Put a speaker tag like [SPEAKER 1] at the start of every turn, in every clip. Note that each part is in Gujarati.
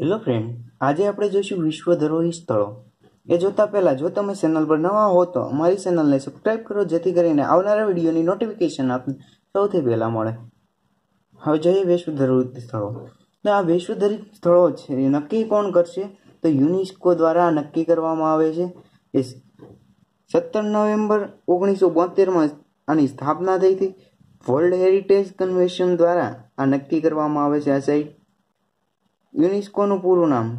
[SPEAKER 1] હેલો ફ્રેન્ડ આજે આપણે જોઈશું વિશ્વ ધરોહી સ્થળો. એ જોતા પહેલાં જો તમે ચેનલ પર નવા હો તો અમારી ચેનલને સબસ્ક્રાઈબ કરો, જેથી કરીને આવનારા વિડીયોની નોટિફિકેશન આપને સૌથી પહેલાં મળે. હવે જોઈએ વિશ્વ ધરોહર સ્થળો. તો આ વિશ્વ ધરોહર સ્થળો છે એ નક્કી કોણ કરશે? તો યુનેસ્કો દ્વારા નક્કી કરવામાં આવે છે. એ સત્તર નવેમ્બર ઓગણીસો બોતેરમાં આની સ્થાપના થઈ હતી. વર્લ્ડ હેરિટેજ કન્વેન્શન દ્વારા આ નક્કી કરવામાં આવે છે આ સાઇટ યુનેસ્કોનું પૂરું નામ.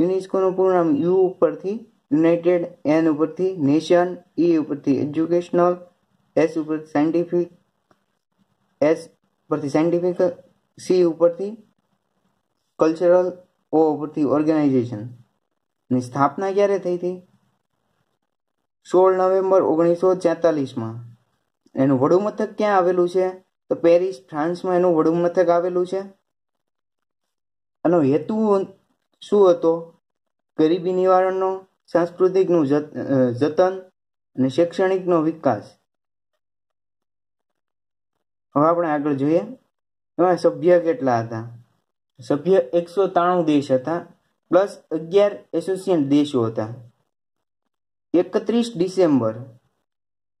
[SPEAKER 1] યુનેસ્કોનું પૂરું નામ યુ ઉપરથી, યુનાઇટેડ એન ઉપરથી, નેશન, ઈ ઉપરથી, એજ્યુકેશનલ, એસ ઉપરથી, સાયન્ટિફિક, એસ ઉપરથી, સાયન્ટિફિક, સી ઉપરથી, કલ્ચરલ, ઓ ઉપરથી, ઓર્ગેનાઇઝેશન. ની સ્થાપના ક્યારે થઈ હતી? સોળ નવેમ્બર ઓગણીસો છેતાલીસમાં. એનું વડુમથક ક્યાં આવેલું છે? તો પેરિસ, ફ્રાન્સમાં એનું વડુમથક આવેલું છે. આનો હેતુ શું હતો? ગરીબી નિવારણનો, સાંસ્કૃતિકનું જતન અને શૈક્ષણિકનો વિકાસ. હવે આપણે આગળ જોઈએ. એમાં સભ્ય કેટલા હતા? સભ્ય એકસો ત્રાણું દેશ હતા, પ્લસ અગિયાર એસોસિએટ દેશો હતા. એકત્રીસ ડિસેમ્બર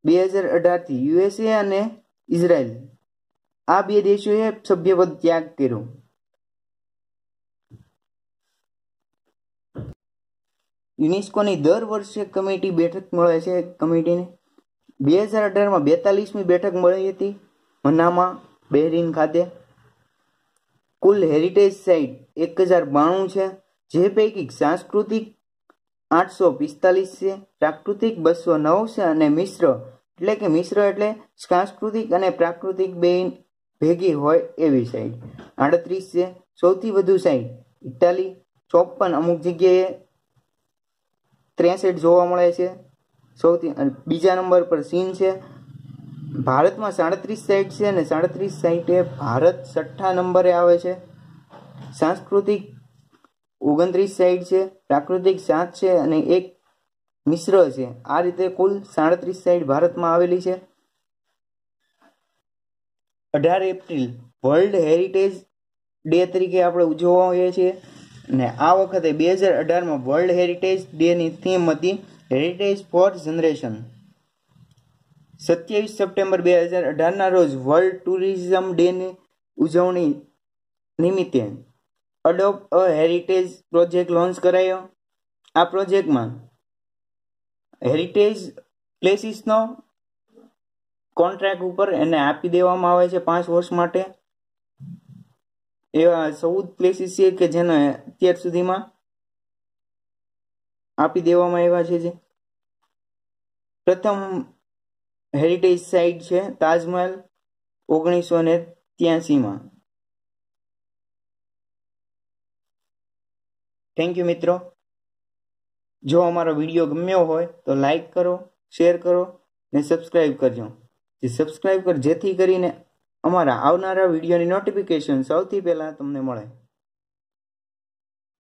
[SPEAKER 1] બે હજાર અઢારથી યુએસએ અને ઇઝરાયલ. આ બે દેશોએ સભ્યપદ ત્યાગ કર્યો. યુનેસ્કોની દર વર્ષે કમિટી બેઠક મળે છે કમિટીને. બે હજાર અઢારમાં બેતાલીસમી બેઠક મળી હતી મનામાં બહેરીન ખાતે. કુલ હેરિટેજ સાઇટ એક હજાર બાણું છે, જે પૈકી સાંસ્કૃતિક આઠસો પિસ્તાલીસ છે, પ્રાકૃતિક બસો નવ છે અને મિશ્ર, એટલે કે મિશ્ર એટલે સાંસ્કૃતિક અને પ્રાકૃતિક બે ભેગી હોય એવી સાઈડ આડત્રીસ છે, સૌથી વધુ સાઈડ ઇટાલી ચોપન અમુક જગ્યાએ ત્રેસઠ જોવા મળે છે. સૌથી બીજા નંબર પર ચીન છે. ભારતમાં સાડત્રીસ સાઈટ છે અને સાડત્રીસ સાઈટે ભારત છઠ્ઠા નંબરે આવે છે. સાંસ્કૃતિક ઓગણત્રીસ સાઈટ છે, પ્રાકૃતિક સાત છે અને એક મિશ્ર છે. આ રીતે કુલ સાડત્રીસ સાઈટ ભારતમાં આવેલી છે. અઢાર એપ્રિલ, વર્લ્ડ હેરિટેજ ડે તરીકે આપણે ઉજવવા છીએ. અને આ વખતે બે હજાર અઢારમાં વર્લ્ડ હેરિટેજ ડેની થીમ હતી હેરિટેજ ફોર જનરેશન સત્યાવીસ સપ્ટેમ્બર બે હજાર અઢારના રોજ વર્લ્ડ ટુરિઝમ ડેની ઉજવણી નિમિત્તે adopt a heritage project launch કરાયો. આ પ્રોજેક્ટમાં હેરિટેજ પ્લેસીસનો કોન્ટ્રાક્ટ ઉપર એને આપી દેવામાં આવે છે પાંચ વર્ષ માટે. એવા ચૌદ પ્લેસીસ છે કે જેને અત્યાર સુધીમાં આપી દેવામાં આવ્યા છે જે. પ્રથમ હેરિટેજ સાઇટ છે તાજમહેલ ઓગણીસો ને ત્યાસીમાં થેન્ક યુ મિત્રો. જો અમારો વીડિયો ગમ્યો હોય તો લાઈક કરો શેર કરો ને સબસ્ક્રાઈબ કરજો. જે સબસ્ક્રાઈબ કર જેથી કરીને અમારા આવનારા વિડીયોની નોટિફિકેશન સૌથી પહેલાં તમને મળે.